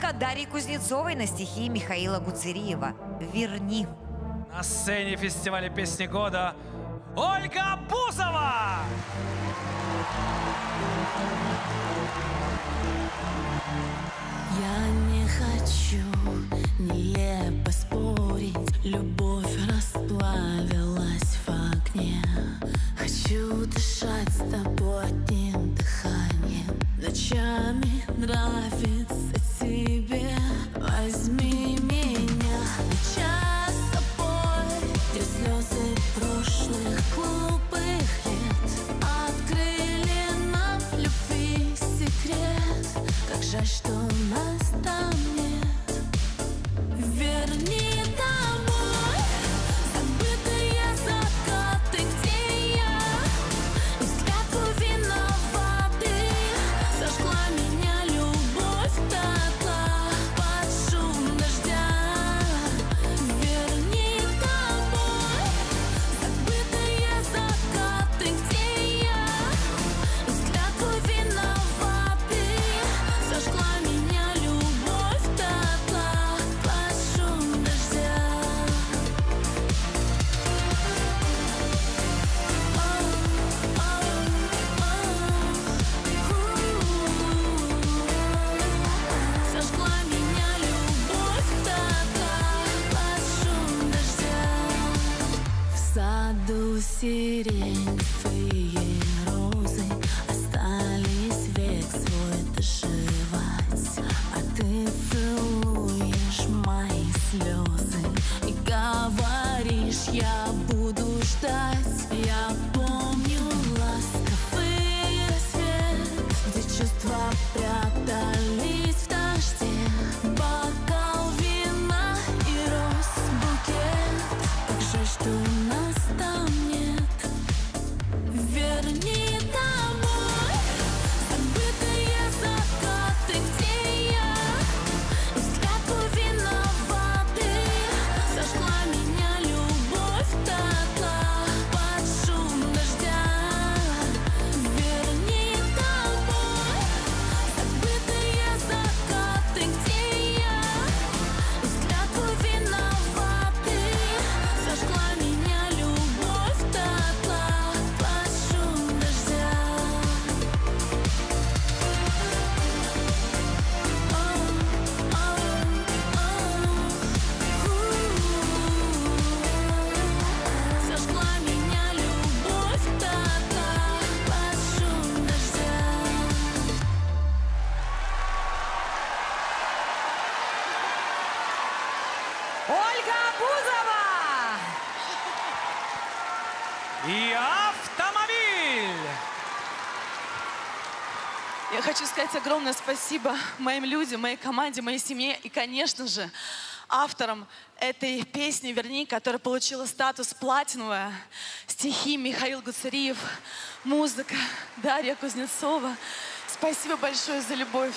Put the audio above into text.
Музыка Дарьи Кузнецовой на стихи Михаила Гуцериева. «Верни». На сцене фестиваля песни года Ольга Бузова! Я не хочу нелепо спорить Любовь расплавилась в огне Хочу дышать с тобой одним дыханием Ночами нравится сиреневые розы. Остались век свой доживать. А ты целуешь мои слезы И говоришь, я буду ждать Я помню ласковый рассвет Где чувства прятались в дожде. Бокал вина и роз букет. Как жаль, что И автомобиль! Я хочу сказать огромное спасибо моим людям, моей команде, моей семье и, конечно же, авторам этой песни «Верни», которая получила статус платиновая. Стихи Михаил Гуцериев, музыка Дарья Кузнецова. Спасибо большое за любовь.